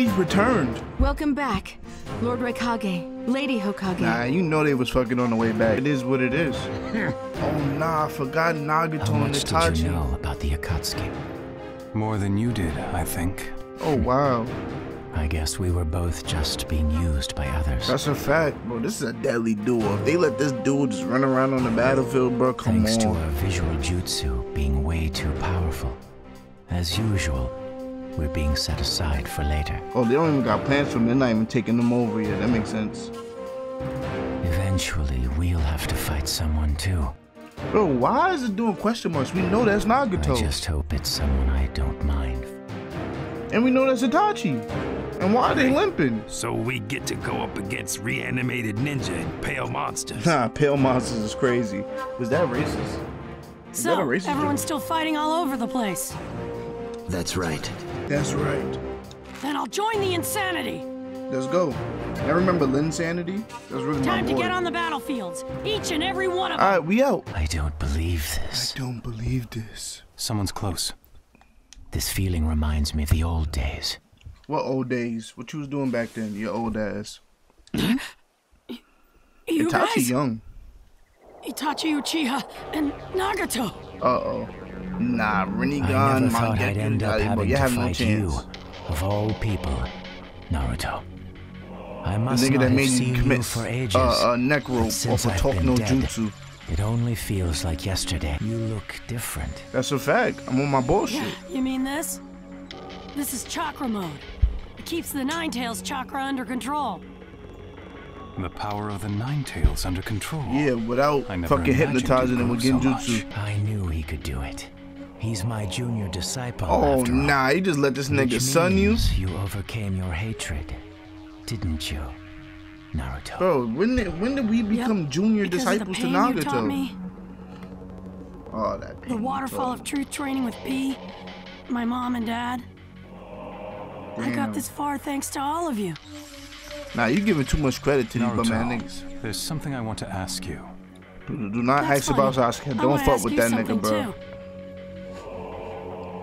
We've returned. Welcome back, Lord Raikage, Lady Hokage. Nah, you know they was fucking on the way back. It is what it is. oh nah, I forgot Nagato How and much did you know about the Akatsuki? More than you did, I think. Oh wow, I guess we were both just being used by others. that's a fact, bro. This is a deadly duel. If they let this dude just run around on the battlefield, bro, come Thanks on. to our visual jutsu being way too powerful. As usual, we're being set aside for later. Oh, they don't even got plans for them. They're not even taking them over yet. That makes sense. Eventually, we'll have to fight someone too. Bro, why is it doing question marks? We know that's Nagato. I just hope it's someone I don't mind. And we know that's Itachi. And why are they limping? So we get to go up against reanimated ninja and pale monsters. Nah, pale monsters is crazy. Was that racist? Is that a So, racist everyone's joke? still fighting all over the place. That's right. That's right. Then I'll join the insanity. Let's go. I remember Linsanity. That's really Time my to get on the battlefields. Each and every one of them. All right, we out. I don't believe this. I don't believe this. Someone's close. This feeling reminds me of the old days. What old days? What you was doing back then? Your old ass. you Itachi guys, young. Itachi Uchiha and Nagato. Uh oh. Nah, I Rinnegan, never thought I'd end up having you to have no fight chance. you, of all people, Naruto. I The must nigga not that have made seen you you commit for ages. uh, uh, neck but rope since off of I've Talk No dead, Jutsu. It only feels like yesterday. You look different. That's a fact. I'm on my bullshit. Yeah, you mean this? This is chakra mode. It keeps the Nine Tails chakra under control. The power of the Nine Tails under control. Yeah, without I never fucking hypnotizing you'd him with grow so genjutsu. I knew he could do it. He's my junior disciple. oh after all. nah, he just let this nigga Which son you. means you overcame your hatred, didn't you, Naruto? Bro, when did when did we Yep, become junior because of the disciples to pain you me, Oh, that the pain you waterfall of truth training with P, my mom and dad. I got this far thanks to all of you. Nah, you giving too much credit to these bum ass niggas. there's something I want to ask you. Do, do not That's ask about funny. Sasuke. Don't fuck with that nigga, bro. too.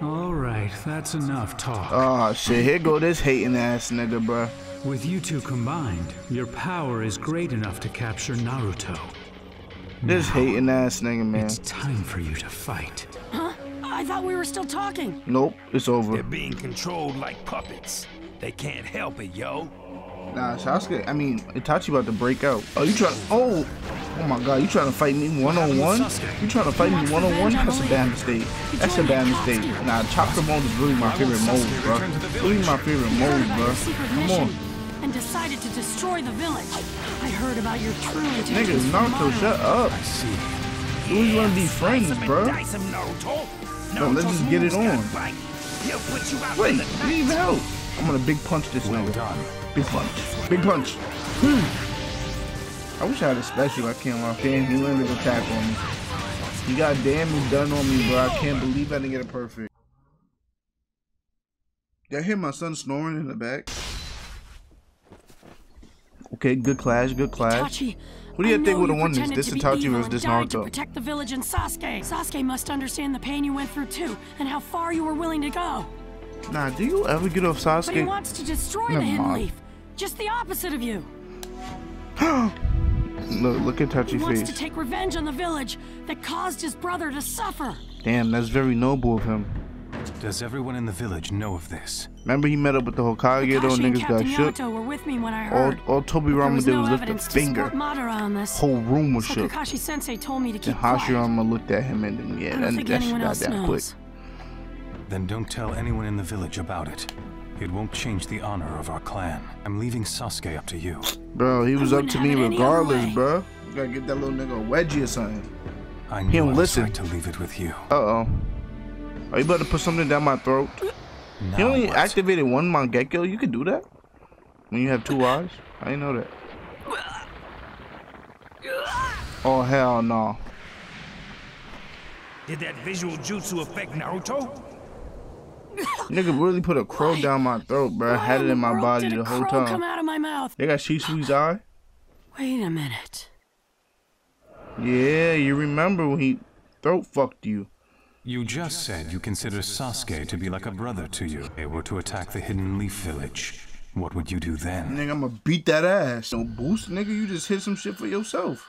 All right, that's enough talk. Oh shit, here go this hating ass nigga, bro. With you two combined, your power is great enough to capture Naruto. This Now, hating ass nigga, man. It's time for you to fight. Huh? I thought we were still talking. Nope, it's over. They're being controlled like puppets. They can't help it, yo. Nah, Sasuke, I mean, Itachi about to break out. Oh, you trying? Oh, oh my God, you trying to fight me one on one? Sasuke? You trying to fight me one on one? revenge on That's a the bad mistake. That's a joined bad mistake. Akatsuki. Nah, chakra mode is really my favorite mode, bro. returned Really my favorite Heard mode, bro. secret Come on, and decided to destroy the village. I heard about your true nigga, intentions. from Naruto, shut up. I see. We was gonna be friends, Slice 'em and bro. dice 'em, Naruto. No, let's just get it on. bite. He'll put you out Wait, in the you need help. I'm gonna big punch this Well nigga. done. Big punch. Big punch. Hmm. I wish I had a special I came off. Damn, he landed an attack on me. He got damage done on me, bro. I can't believe I didn't get it perfect. Did I hear my son snoring in the back? Okay, good clash, good clash. Itachi, Who do you I think would've won this? This Itachi and this died To Naruto? protect the village and Sasuke. Sasuke must understand the pain you went through too, and how far you were willing to go. Nah, do you ever get off Sasuke? But he wants to destroy Never the Hidden. Leaf. Just the opposite of you. Look, look at He Touchy wants to take revenge on the village that caused his brother to suffer. Damn, that's very noble of him. Does everyone in the village know of this? Remember he met up with the Hokage, though Kakashi niggas got Captain shook. Yamato were with me when I All, heard. all Toby but there Rama was did no was lift a finger. on this. Whole room was so shook. Kakashi Sensei told me to And keep quiet. Hashirama looked at him and then, yeah, I don't that, that shit got else that quick. Then don't tell anyone in the village about it. It won't change the honor of our clan. I'm leaving Sasuke up to you. Bro, he was up to me it any other regardless, way. bro. You gotta get that little nigga a wedgie or something. I He knew don't I listen. to leave it with you. Uh oh. Are you about to put something down my throat? Now You only what? activated one Mangekyo? You can do that? When you have two eyes? I didn't know that. Oh, hell no. Did that visual jutsu affect Naruto? Nigga really put a crow down my throat, bro. I Why had it in my world body did a the whole crow come time. out of my mouth? They got Shisui's eye? Wait a minute. Yeah, you remember when he throat fucked you. You just said you consider Sasuke to be like a brother to you. If they were to attack the Hidden Leaf Village. What would you do then? Nigga, I'ma beat that ass. No boost, nigga. You just hit some shit for yourself.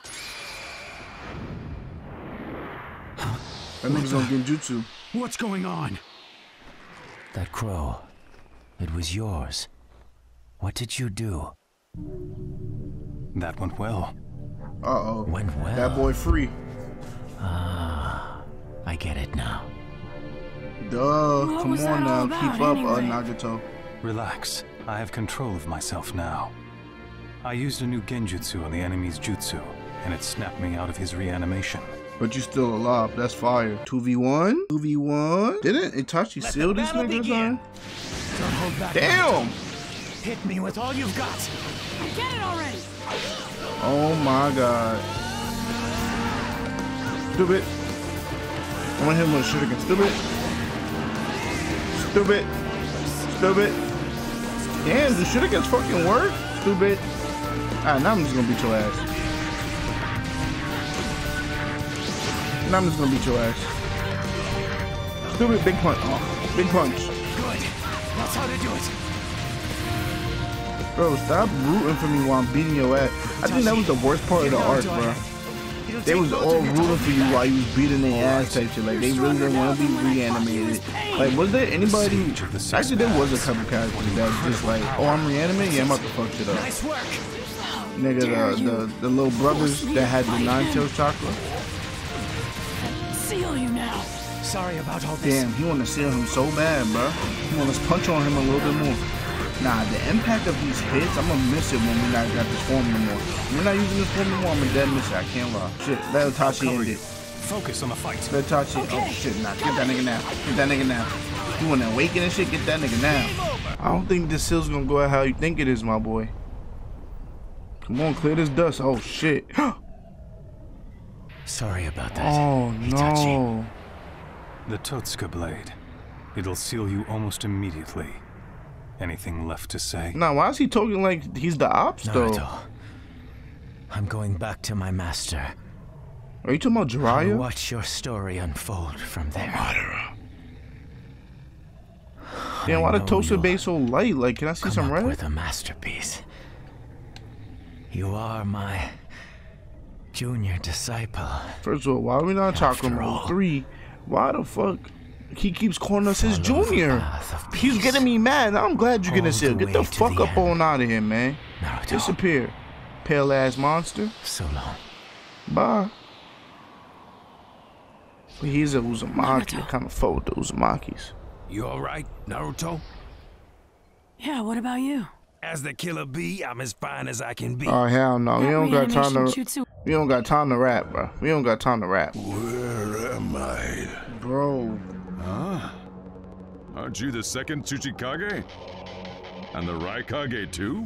That nigga's gonna get jutsu. What's going on? That crow. It was yours. What did you do? That went well. Uh oh. Went well. That boy free. Ah, I get it now. Duh. What Come on now. Keep about, up, uh. Nagato. Relax. I have control of myself now. I used a new genjutsu on the enemy's jutsu, and it snapped me out of his reanimation. But you're still alive. That's fire. 2v1? 2v1? Didn't Itachi seal this nigga or something? Don't hold back. Damn! Hit me with all you've got. I Get it already! Oh my god. Stupid. I want him with a shuriken. Stupid. Stupid. Stupid. Damn, the shurikens fucking work? Stupid. Alright, now I'm just gonna beat your ass. Now I'm just gonna beat your ass. Stupid big punch. Big punch. Bro, stop rooting for me while I'm beating your ass. I think that was the worst part of the arc, bro. They was all rooting for you while you was beating their ass type shit. Like they really didn't want to be reanimated. Like was there anybody? Actually, there was a couple characters that was just like, oh, I'm reanimated. Yeah, I'm about to fuck shit up. Nigga, the the, the little brothers that had the nine tails chakra. Seal you now! Sorry about all this. Damn, he want to seal him so bad, bro. Come on, let's punch on him a little bit more. Nah, the impact of these hits, I'm gonna miss it when we not got this form anymore. When we're not using this form anymore, I'm gonna dead miss it. I can't lie. Shit, let Itachi end it. Focus on the fight. Let Itachi. Oh shit, nah. Get that nigga now. Get that nigga now. You wanna awaken and shit? Get that nigga now. I don't think this seal's gonna go out how you think it is, my boy. Come on, clear this dust. Oh shit. Sorry about that. Oh Itachi. no. The Totsuka blade. It'll seal you almost immediately. Anything left to say? Nah, why is he talking like he's the ops though? Naruto. I'm going back to my master. Are you talking about I'll Jiraiya? watch your story unfold from there. Damn, why I the know toaster base so light? Like, can I see Come some up red? with a masterpiece. You are my junior disciple. First of all, why are we not talking about all. Three, why the fuck he keeps calling us his junior? path He's getting me mad. I'm glad you're getting All sealed. Get the fuck the up end. on out of here, man. Naruto. Disappear. Pale ass monster. So long. Bye. But he's a Uzumaki. I Naruto. kind of fuck with the Uzumakis. You alright, Naruto? Yeah, what about you? As the killer bee, I'm as fine as I can be. Oh hell no, we That don't got time to. We don't got time to rap, bro. We don't got time to rap, Where am I? bro. Huh? Aren't you the second Tsuchikage? And the Raikage too?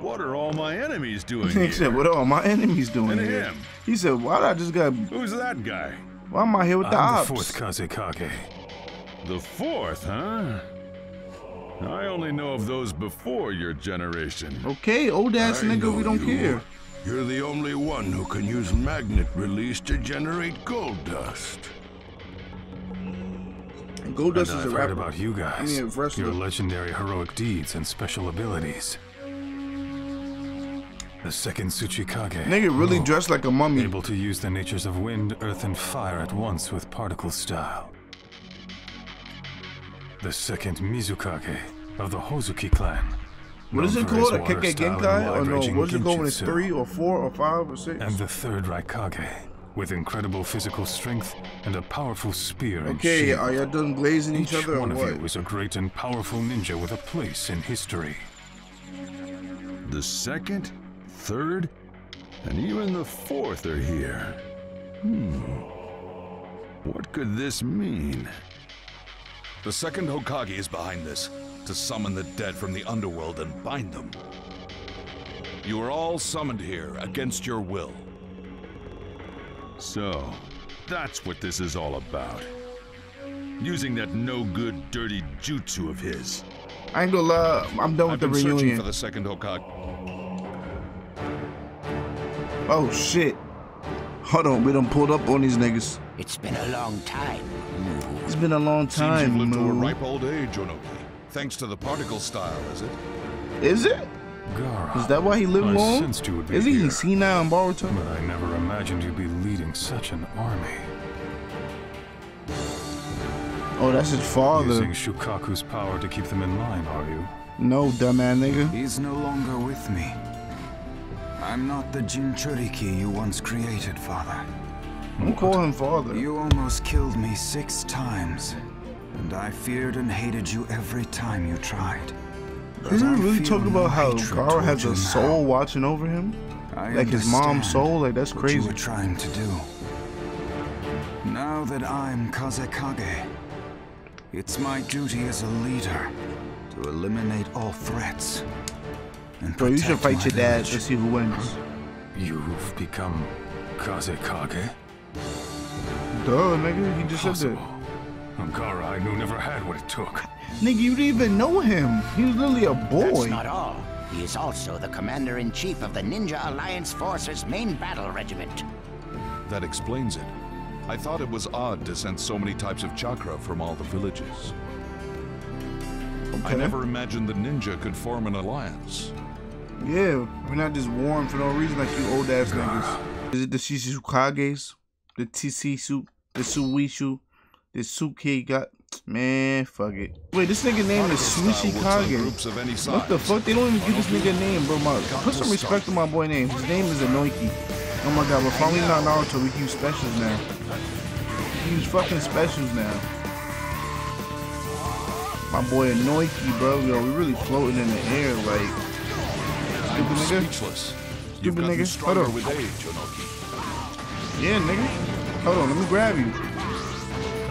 What are all my enemies doing He said, "What are all my enemies doing And here?" him. He said, "Why did I just got? Who's that guy? Why am I here with the I'm ops?" the fourth Kazekage. The fourth, huh? I only know of those before your generation. Okay, old ass I nigga, we don't you. care. You're the only one who can use magnet release to generate gold dust. And Goldust And is a I've heard rapper. about you guys. I mean. Your legendary heroic deeds and special abilities. The second Tsuchikage. Nigga really oh. dressed like a mummy. Able to use the natures of wind, earth, and fire at once with particle style. The second Mizukage of the Hozuki clan. What is it called? A water Kekkei Genkai? Or no, wide-ranging what's it going in genjutsu. three or four or five or six? And the third Raikage, with incredible physical strength and a powerful spear and Okay, shield. are y'all done glazing each, Each other or one of what? you is a great and powerful ninja with a place in history. The second, third, and even the fourth are here. Hmm. What could this mean? The second Hokage is behind this, to summon the dead from the underworld and bind them. You are all summoned here against your will. So, that's what this is all about. Using that no good, dirty jutsu of his. I ain't gonna lie, I'm done I've with the been searching for the second Hokage. Oh shit. Hold on, we done pulled up on these niggas. It's been a long time. It's been a long time. Seems you've lived to a ripe old age, Onoki. Thanks to the particle style, is it? Is it? Gaara. Is that why he lived I long? sensed you would be Is he here, senile in Boruto? But I never imagined you'd be leading such an army. Oh, that's his father. Using Shukaku's power to keep them in line, are you? No, dumbass nigga. He's no longer with me. I'm not the Jinchuriki you once created, Father. Don't call him father. You almost killed me six times, and I feared and hated you every time you tried. But Isn't really talking about how Gaara has a soul now. watching over him? I like his mom's soul? Like, that's what you crazy. were trying to do. Now that I'm Kazekage, it's my duty as a leader to eliminate all threats. And Bro, you should protect fight my your dad to see who wins. You've become Kazekage? Duh, nigga. He just said that. Gaara, I knew never had what it took. Nigga, you didn't even know him. He was literally a boy. That's not all. He is also the commander-in-chief of the Ninja Alliance Force's main battle regiment. That explains it. I thought it was odd to send so many types of chakra from all the villages. I never imagined the ninja could form an alliance. Yeah, we're not just warm for no reason like you old ass niggas. Is it the Shizukages? The Tisisu? The Suishu? The Suke got. Man, fuck it. Wait, this nigga name is Suishi Kage. What the fuck? They don't even give this nigga a name, bro. My, put some respect to my boy name. His name is Anoiki. Oh my god, but finally not Naruto, we can use specials now. We can use fucking specials now. My boy Anoiki, bro. Yo, we really floating in the air, like. Stupid I'm nigga. speechless. You've Stupid gotten nigga. Hold on. with age, Onoki. Yeah, nigga. Hold on, let me grab you.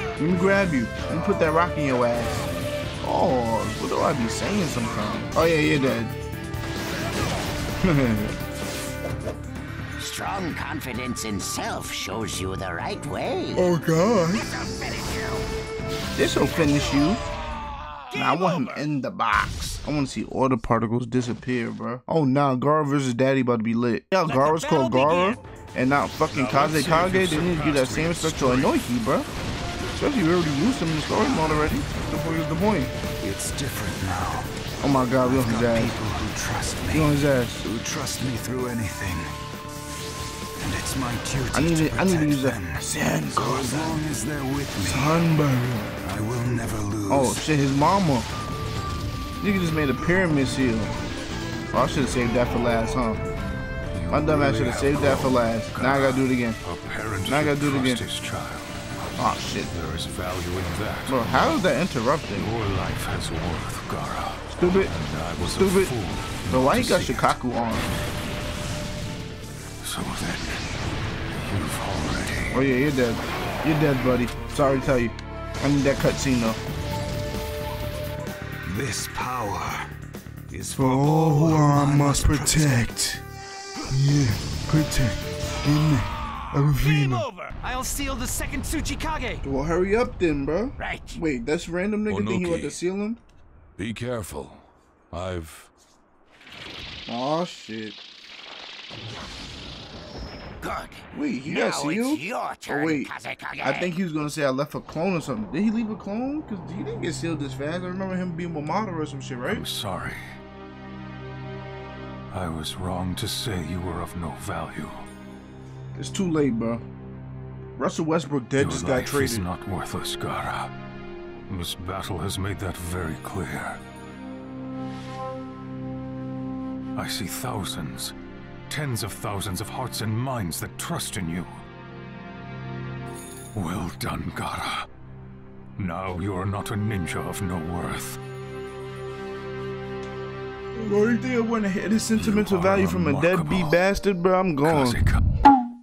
Let me grab you. Let me put that rock in your ass. Oh, what do I be saying sometimes? Oh yeah, you're dead. Strong confidence in self shows you the right way. oh god. This'll finish you. This'll finish you. Nah, I want him in the box. I want to see all the particles disappear, bro. Oh nah, Gaara versus Daddy about to be lit. Yeah, Gaara's called Gaara and not fucking Kaze Kage. They need to give that same respect to Anoiki, bro. Especially we already used him in the story mode already. The point is the point. It's different now. Oh my god, we on his Got ass. people who trust me. We on his ass. Who trust me through anything. And it's my duty I need to to, I need to use them. a So as long as they're with me, sunburn. Will never lose. Oh shit, his mama. Nigga just made a pyramid seal. Oh, I should have saved that for last, huh? My dumb ass should have saved that for last. Now I gotta do it again. Now I gotta do it again. child. Oh shit. There is value in that. Bro, how is that interrupting? Your life has worth, Gaara. Stupid. And I was Stupid. Bro, why to got. Shukaku on? So then, you've already... Oh yeah, you're dead. You're dead, buddy. Sorry to tell you. I need that cutscene though. This power is For all who I must protect. Yeah, protect. Give me. Game over! I'll seal the second Tsuchikage! Well, hurry up then, bro. Right. Wait, that's random nigga think he about Onoki. to seal him? Be careful. I've Oh shit. Good. Wait, he now got sealed? It's your oh, turn, oh wait, Kazekage. I think he was gonna say I left a clone or something. Did he leave a clone? Cause he didn't get sealed this fast. I remember him being with Madara or some shit, right? I'm sorry. I was wrong to say you were of no value. It's too late, bro. Russell Westbrook dead Your just got life is traded. not worthless, Gaara. This battle has made that very clear. I see thousands, tens of thousands of hearts and minds that trust in you. Well done, Gaara. Now you are not a ninja of no worth. Bro, you think I want to hit his sentimental value from a deadbeat bastard, bro? I'm gone.